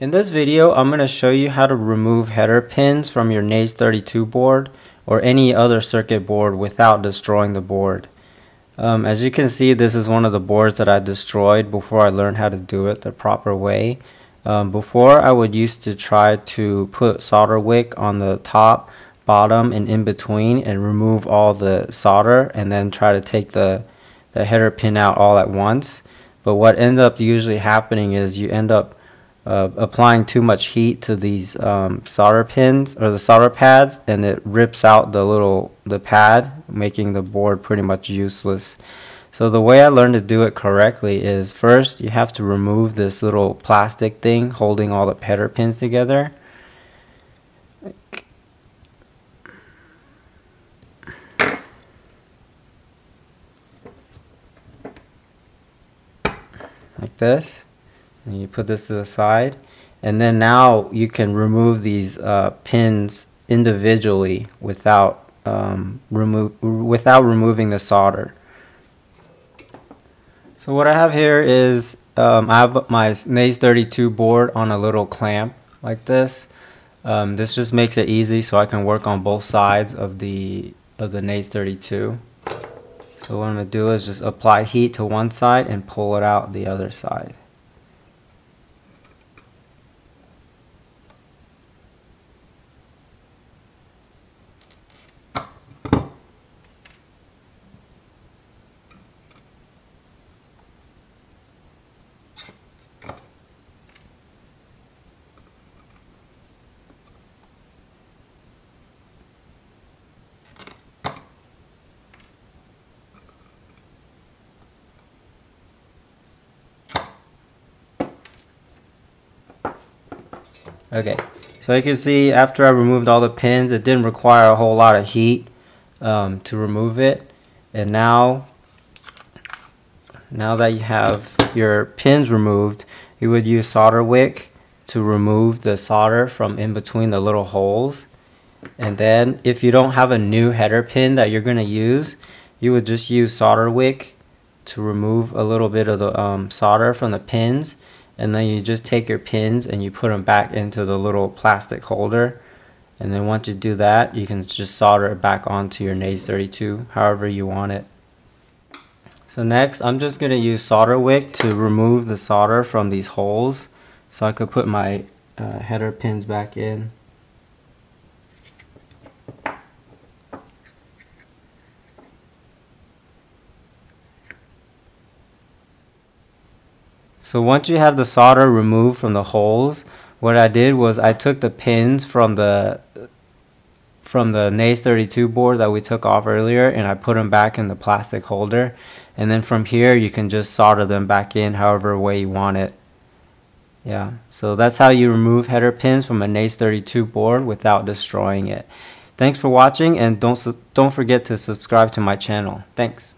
In this video, I'm going to show you how to remove header pins from your Naze32 board or any other circuit board without destroying the board. Um, as you can see, this is one of the boards that I destroyed before I learned how to do it the proper way. Um, before, I would used to try to put solder wick on the top, bottom, and in between and remove all the solder and then try to take the, the header pin out all at once. But what ends up usually happening is you end up uh, applying too much heat to these um, solder pins or the solder pads and it rips out the little the pad making the board pretty much useless. So the way I learned to do it correctly is first you have to remove this little plastic thing holding all the header pins together. Like this and you put this to the side. And then now you can remove these uh, pins individually without um, remove without removing the solder. So what I have here is um, I have my Naze32 board on a little clamp like this. Um, this just makes it easy so I can work on both sides of the of the Naze32 so what I'm going to do is just apply heat to one side and pull it out the other side Okay, so you can see after I removed all the pins, it didn't require a whole lot of heat um, to remove it. And now, now that you have your pins removed, you would use solder wick to remove the solder from in between the little holes. And then if you don't have a new header pin that you're going to use, you would just use solder wick to remove a little bit of the um, solder from the pins and then you just take your pins and you put them back into the little plastic holder. And then once you do that you can just solder it back onto your Naze32 however you want it. So next I'm just going to use solder wick to remove the solder from these holes. So I could put my uh, header pins back in So once you have the solder removed from the holes, what I did was I took the pins from the from the Naze32 board that we took off earlier and I put them back in the plastic holder and then from here you can just solder them back in however way you want it. Yeah, so that's how you remove header pins from a Naze32 board without destroying it. Thanks for watching and don't don't forget to subscribe to my channel. Thanks.